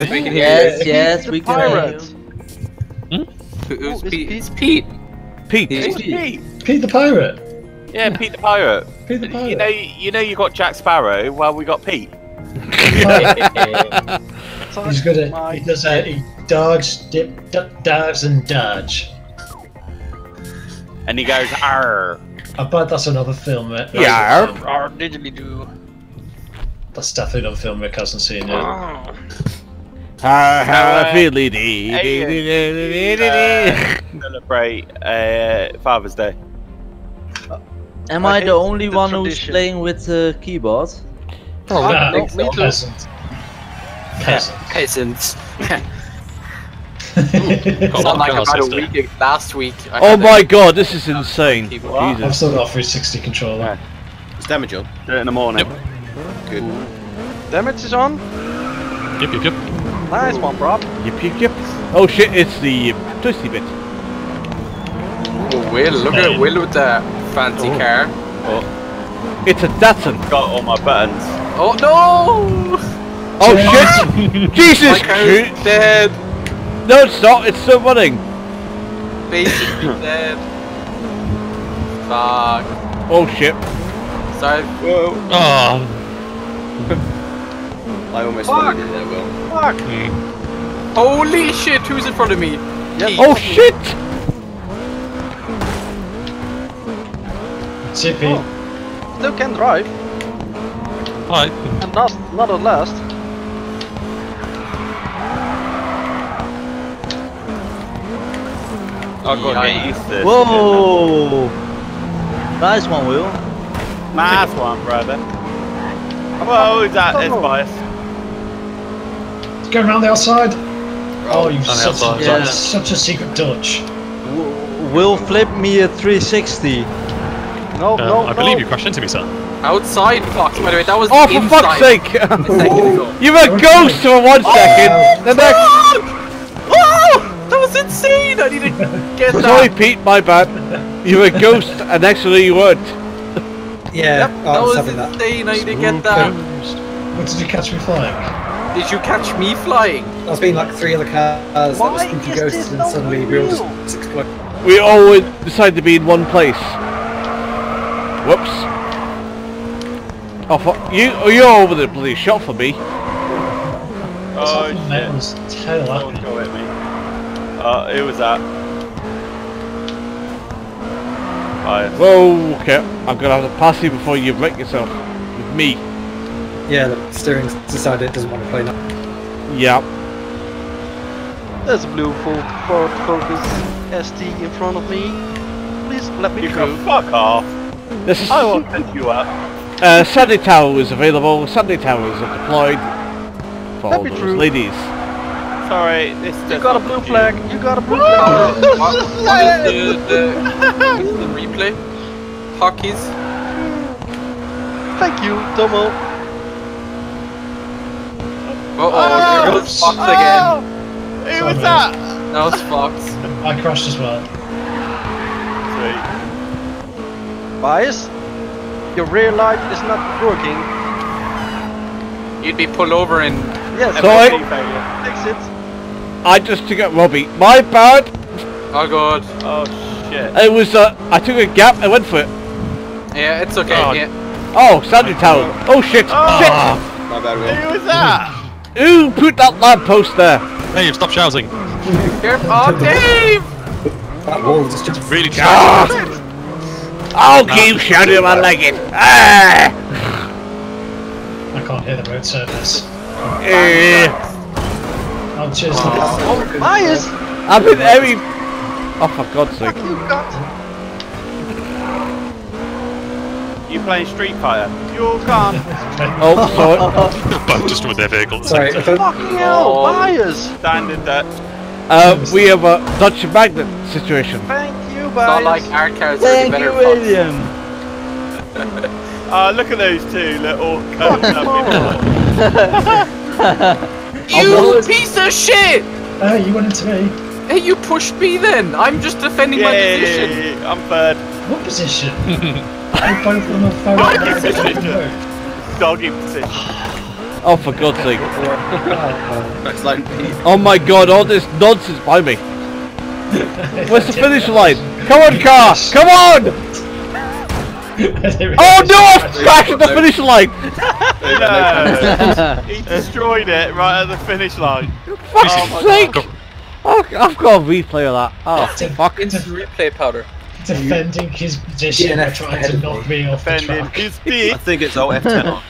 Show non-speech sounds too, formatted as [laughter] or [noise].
We can hear Yes, yes, we can. hear you. Who- Who's Who is Pete? Pete? It's Pete. Pete. It's Pete. Pete the pirate. Yeah, Pete the pirate. Pete the pirate. You know, pirate. you know, you got Jack Sparrow. Well, we got Pete. [laughs] He's good at. He does. Uh, he dodge, dip, d- dives, and dodge. And he goes, "Arr." I bet that's another film. That, Yeah. Our digitally do. That's definitely another film Rick hasn't seen yet. How how I feel it. Uh, celebrate uh, Father's Day. Am I I the only the one who's playing with the keyboard? Oh, Nah, no, me too. Peasant. Peasant. Peasants. Oh, It's not like Fellow about a sister. week last week. I Oh my a- god, this is insane. Keyboard. I've still got a 360 controller. It's damage on. Do it in the morning. Good. Damage is on. Yep, yep, yep. Nice one, bro. Yip yip yip. Oh shit, it's the um, twisty bit. Oh, Will, look at Will with the fancy Oh. car. Oh. It's a Datsun. Got all my buttons. Oh no! Oh shit! [laughs] Jesus My Christ! dead. No, it's not. It's still running. Basically [coughs] dead. Fuck. Oh shit! Sorry. Oh, [laughs] I almost Fuck. wanted it there, Will. Fuck. Holy shit! Who's in front of me? Yes. Oh shit! Tippy. Oh. Still can drive. hi. And not, not at last. Oh god, got to get used to this. Whoa! Nice one, Will. Nice one, brother. Well, who's that? It's Oh. Bias. It's going around the outside. Oh, you such, outside. a, Yeah. such a secret dodge. W- Will flip me a 360. No, Um, no, I believe you crashed into me, sir. Outside Fuck, by the way, that was Oh, for inside. fuck's sake! a second ago. you were a ghost for one second. The next. Oh! That was insane! I need to [laughs] get Sorry, that. Pete. My bad. You were a ghost, and actually you weren't. Yeah, Yep, I that was was having that. insane. I need to get that. What did you catch me flying? Did you catch me flying? I was being like three other cars that Why were spooky is ghosts, and not suddenly we all real? just exploded. We always decide to be in one place. Whoops. Oh, fuck. You, oh, you're over the bloody shot for me. Oh, That shit. was tail at Someone me. go at me. Uh, who was that? Bias. Whoa, okay. I'm gonna have to pass you before you wreck yourself. With me. Yeah, the steering decided it doesn't want to play now. Yeah. There's a blue full Ford Focus ST in front of me. Please let me You through. can fuck off. This is I will pick you up. [laughs] uh, Sunday Tower is available. Sunday Towers are deployed for Let all me those through. ladies. Sorry, this You got a blue fit flag. You got a blue flag. what, what is the, the, what is the replay? Hockeys? Thank you, Tomo. Uh oh, there goes Fox again. Who Sorry, was that? That was Fox. I crashed as well. Sweet. Bias. Your rear light is not working. You'd be pulled over in. Yes, Sorry. Fix it. I just took out Robbie. My bad. Oh god. Oh shit. It was uh, I took a gap. I went for it. Yeah, it's okay. Oh. Yeah. Oh, Sunday Tower. Oh shit! Oh. My bad, Will. Who was [laughs] that? Shit! Who put that lamppost there? Hey, stop shouting. Careful. Oh, Dave! That wall is just. Really Ah! I'll keep shouting if I like it. Ah! I can't hear the road surface. Eh. Oh, cheers. Oh, Bias. I'm in every. Oh, for God's Fuck sake! You, God. Playing Street Fighter? You're gone. Oh, [laughs] sorry. Both just with their vehicles. Sorry, [laughs] Fucking hell, Oh. Bias. Standard Dutch. Uh, we have a Dutch magnet situation. Thank you, It's not like our cars are the Thank better you, Fox. William. [laughs] Uh, look at those two little cones up in the You piece of shit! Oh, you went into me. Hey, you pushed me then. I'm just defending my position. yeah, yeah, I'm third. What position? [laughs] we both on the phone. My right position. the road. Doggy position. Oh, for God's sake. [laughs] That's like Oh my god, all this nonsense by me. [laughs] Where's the finish line? Come on, car! Come on! Oh no, I've crashed at the finish line! No. he destroyed it right at the finish line. Fuck's oh sake! Oh, I've got a replay of that. Oh, fuck. Instant replay powder. Defending his position by DNF trying to of knock me. me off the track. his I think it's alt F10 on.